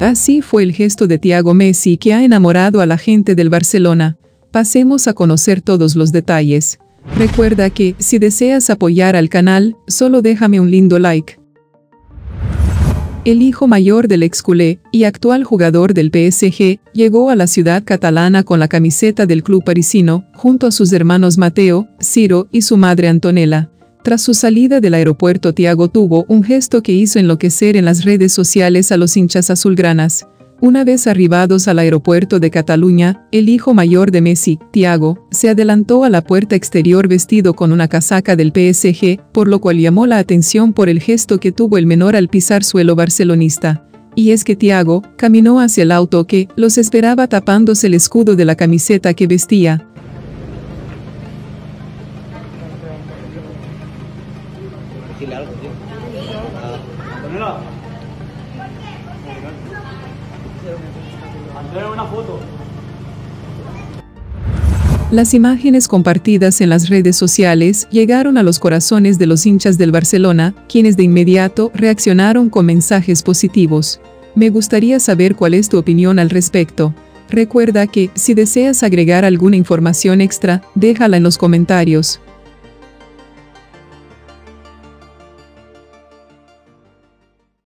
Así fue el gesto de Thiago Messi que ha enamorado a la gente del Barcelona. Pasemos a conocer todos los detalles. Recuerda que, si deseas apoyar al canal, solo déjame un lindo like. El hijo mayor del exculé y actual jugador del PSG llegó a la ciudad catalana con la camiseta del club parisino, junto a sus hermanos Mateo, Ciro y su madre Antonella. Tras su salida del aeropuerto Tiago tuvo un gesto que hizo enloquecer en las redes sociales a los hinchas azulgranas. Una vez arribados al aeropuerto de Cataluña, el hijo mayor de Messi, Tiago, se adelantó a la puerta exterior vestido con una casaca del PSG, por lo cual llamó la atención por el gesto que tuvo el menor al pisar suelo barcelonista. Y es que Tiago caminó hacia el auto que los esperaba tapándose el escudo de la camiseta que vestía, Las imágenes compartidas en las redes sociales llegaron a los corazones de los hinchas del Barcelona, quienes de inmediato reaccionaron con mensajes positivos. Me gustaría saber cuál es tu opinión al respecto. Recuerda que, si deseas agregar alguna información extra, déjala en los comentarios.